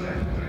Exactly.